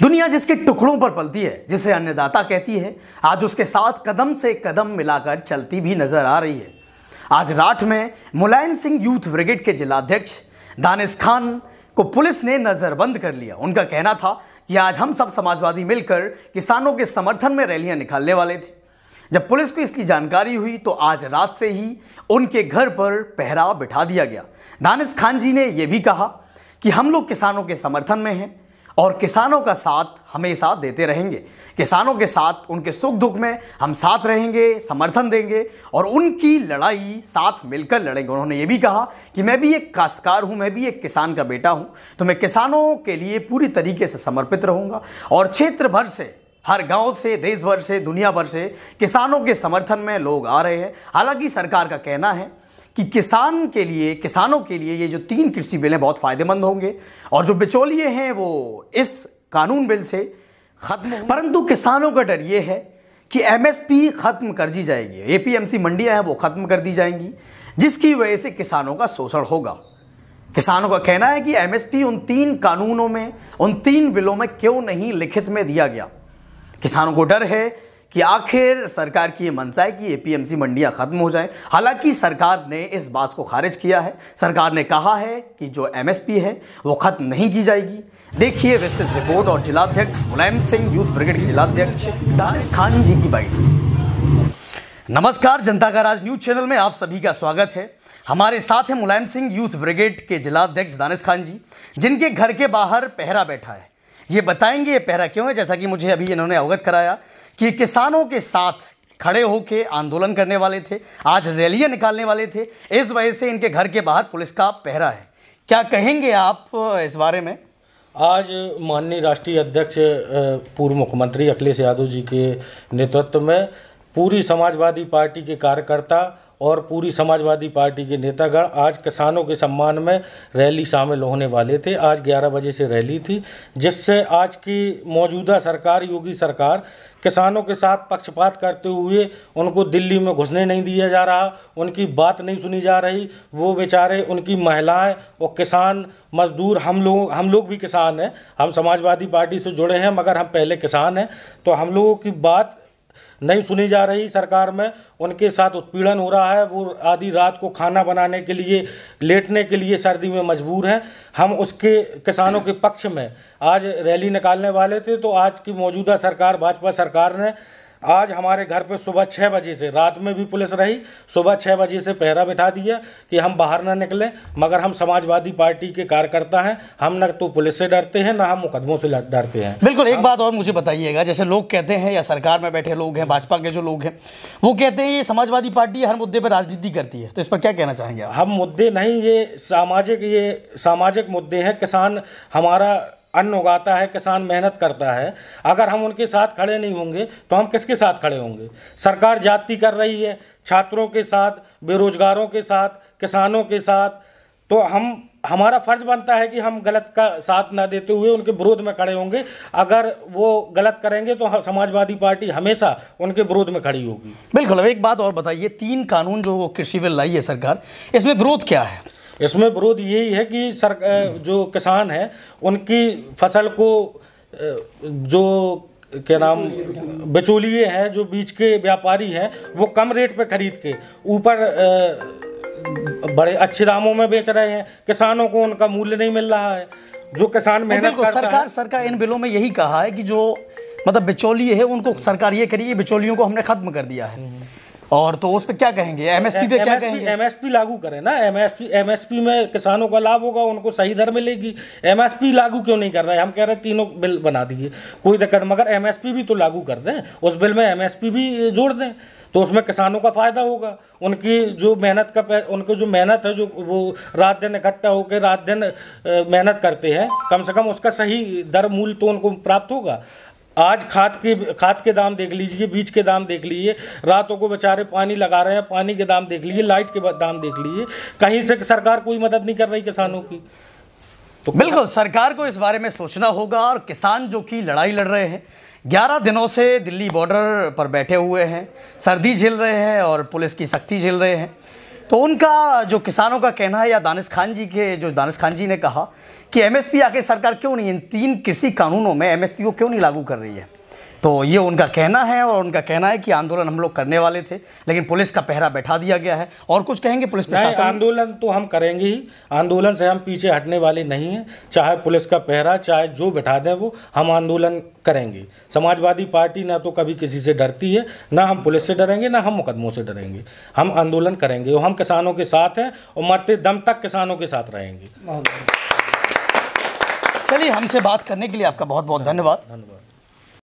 दुनिया जिसके टुकड़ों पर पलती है, जिसे अन्नदाता कहती है, आज उसके साथ कदम से कदम मिलाकर चलती भी नज़र आ रही है। आज राठ में मुलायम सिंह यूथ ब्रिगेड के जिलाध्यक्ष दानिश खान को पुलिस ने नजरबंद कर लिया। उनका कहना था कि आज हम सब समाजवादी मिलकर किसानों के समर्थन में रैलियाँ निकालने वाले थे। जब पुलिस को इसकी जानकारी हुई तो आज रात से ही उनके घर पर पहरा बिठा दिया गया। दानिश खान जी ने यह भी कहा कि हम लोग किसानों के समर्थन में हैं और किसानों का साथ हमेशा देते रहेंगे। किसानों के साथ, उनके सुख दुख में हम साथ रहेंगे, समर्थन देंगे और उनकी लड़ाई साथ मिलकर लड़ेंगे। उन्होंने ये भी कहा कि मैं भी एक काश्तकार हूँ, मैं भी एक किसान का बेटा हूँ तो मैं किसानों के लिए पूरी तरीके से समर्पित रहूँगा और क्षेत्र भर से, हर गाँव से, देश भर से, दुनिया भर से किसानों के समर्थन में लोग आ रहे हैं। हालाँकि सरकार का कहना है कि किसान के लिए, किसानों के लिए ये जो तीन कृषि बिल हैं बहुत फ़ायदेमंद होंगे। और जो बिचौलिए हैं, वो इस कानून बिल से खत्म परंतु किसानों का डर ये है कि एमएसपी खत्म कर दी जाएगी। एपीएमसी मंडियाँ हैं, वो खत्म कर दी जाएँगी, जिसकी वजह से किसानों का शोषण होगा। किसानों का कहना है कि एमएसपी उन तीन कानूनों में, उन तीन बिलों में क्यों नहीं लिखित में दिया गया। किसानों को डर है कि आखिर सरकार की ये मंशा है कि एपीएमसी मंडियाँ खत्म हो जाएँ। हालाँकि सरकार ने इस बात को खारिज किया है। सरकार ने कहा है कि जो एमएसपी है, वो खत्म नहीं की जाएगी। देखिए विस्तृत रिपोर्ट और जिलाध्यक्ष मुलायम सिंह, यूथ ब्रिगेड के जिलाध्यक्ष दानिश खान जी की बाइट। नमस्कार, जनता का राज न्यूज़ चैनल में आप सभी का स्वागत है। हमारे साथ हैं मुलायम सिंह, यूथ ब्रिगेड के जिलाध्यक्ष दानिश खान जी, जिनके घर के बाहर पहरा बैठा है। ये बताएँगे ये पहरा क्यों है? जैसा कि मुझे अभी इन्होंने अवगत कराया कि किसानों के साथ खड़े होकर आंदोलन करने वाले थे, आज रैलियाँ निकालने वाले थे, इस वजह से इनके घर के बाहर पुलिस का पहरा है। क्या कहेंगे आप इस बारे में? आज माननीय राष्ट्रीय अध्यक्ष पूर्व मुख्यमंत्री अखिलेश यादव जी के नेतृत्व में पूरी समाजवादी पार्टी के कार्यकर्ता और पूरी समाजवादी पार्टी के नेतागण आज किसानों के सम्मान में रैली शामिल होने वाले थे। आज 11 बजे से रैली थी, जिससे आज की मौजूदा सरकार, योगी सरकार, किसानों के साथ पक्षपात करते हुए उनको दिल्ली में घुसने नहीं दिया जा रहा। उनकी बात नहीं सुनी जा रही। वो बेचारे, उनकी महिलाएँ और किसान, मजदूर, हम लोग हम लोग भी किसान हैं। हम समाजवादी पार्टी से जुड़े हैं, मगर हम पहले किसान हैं। तो हम लोगों की बात नहीं सुनी जा रही। सरकार में उनके साथ उत्पीड़न हो रहा है। वो आधी रात को खाना बनाने के लिए, लेटने के लिए सर्दी में मजबूर हैं। हम उसके, किसानों के पक्ष में आज रैली निकालने वाले थे तो आज की मौजूदा सरकार, भाजपा सरकार ने आज हमारे घर पे सुबह छः बजे से रात में भी पुलिस रही सुबह छः बजे से पहरा बिठा दिया कि हम बाहर ना निकलें मगर हम समाजवादी पार्टी के कार्यकर्ता हैं हम न तो पुलिस से डरते हैं ना हम मुकदमों से डरते हैं। बिल्कुल एक बात और मुझे बताइएगा जैसे लोग कहते हैं या सरकार में बैठे लोग हैं भाजपा के जो लोग हैं वो कहते हैं ये समाजवादी पार्टी हर मुद्दे पर राजनीति करती है तो इस पर क्या कहना चाहेंगे हम मुद्दे नहीं ये सामाजिक ये सामाजिक मुद्दे हैं किसान हमारा अन्न उगाता है, किसान मेहनत करता है, अगर हम उनके साथ खड़े नहीं होंगे तो हम किसके साथ खड़े होंगे? सरकार जाति कर रही है, छात्रों के साथ, बेरोजगारों के साथ, किसानों के साथ तो हम, हमारा फ़र्ज़ बनता है कि हम गलत का साथ ना देते हुए उनके विरोध में खड़े होंगे। अगर वो गलत करेंगे तो समाजवादी पार्टी हमेशा उनके विरोध में खड़ी होगी। बिल्कुल, अब एक बात और बताइए, तीन कानून जो कृषि बिल लाई है सरकार, इसमें विरोध क्या है? इसमें विरोध यही है कि सर जो किसान है उनकी फ़सल को जो क्या नाम बिचौलिए हैं जो बीच के व्यापारी हैं वो कम रेट पे खरीद के ऊपर बड़े अच्छे दामों में बेच रहे हैं। किसानों को उनका मूल्य नहीं मिल रहा है। जो किसान मेहनत करता सरकार है, सरकार इन बिलों में यही कहा है कि जो मतलब बिचौलिए है उनको सरकार ये करिए बिचौलियों को हमने खत्म कर दिया है। और तो उस पर क्या कहेंगे? एमएसपी पे क्या कहेंगे? एमएसपी लागू करें ना। एमएसपी एमएसपी में किसानों का लाभ होगा उनको सही दर मिलेगी। एमएसपी लागू क्यों नहीं कर रहे हैं? हम कह रहे हैं तीनों बिल बना दिए। कोई दिक्कत मगर एमएसपी भी तो लागू कर दें। उस बिल में एमएसपी भी जोड़ दें तो उसमें किसानों का फ़ायदा होगा। उनकी जो मेहनत का उनको जो मेहनत है जो वो रात दिन इकट्ठा होकर रात दिन मेहनत करते हैं कम से कम उसका सही दर मूल्य तो उनको प्राप्त होगा। आज खाद के खाद के दाम देख लीजिए, बीज के दाम देख लीजिए, रातों को बेचारे पानी लगा रहे हैं, पानी के दाम देख लीजिए, लाइट के दाम देख लीजिए, कहीं से सरकार कोई मदद नहीं कर रही किसानों की। तो बिल्कुल, सरकार को इस बारे में सोचना होगा और किसान जो कि लड़ाई लड़ रहे हैं। ग्यारह दिनों से दिल्ली बॉर्डर पर बैठे हुए हैं, सर्दी झेल रहे हैं और पुलिस की सख्ती झेल रहे हैं। तो उनका जो किसानों का कहना है, या दानिश खान जी के, जो दानिश खान जी ने कहा कि एमएसपी आके सरकार क्यों नहीं, इन तीन कृषि कानूनों में एमएसपी को क्यों नहीं लागू कर रही है? तो ये उनका कहना है और उनका कहना है कि आंदोलन हम लोग करने वाले थे लेकिन पुलिस का पहरा बैठा दिया गया है। और कुछ कहेंगे पुलिस प्रशासन? आंदोलन तो हम करेंगे ही। आंदोलन से हम पीछे हटने वाले नहीं हैं। चाहे पुलिस का पहरा चाहे जो बैठा दें वो हम आंदोलन करेंगे। समाजवादी पार्टी ना तो कभी किसी से डरती है ना हम पुलिस से डरेंगे ना हम मुकदमों से डरेंगे। हम आंदोलन करेंगे और हम किसानों के साथ हैं और मरते दम तक किसानों के साथ रहेंगे। चलिए हमसे बात करने के लिए आपका बहुत बहुत धन्यवाद। धन्यवाद।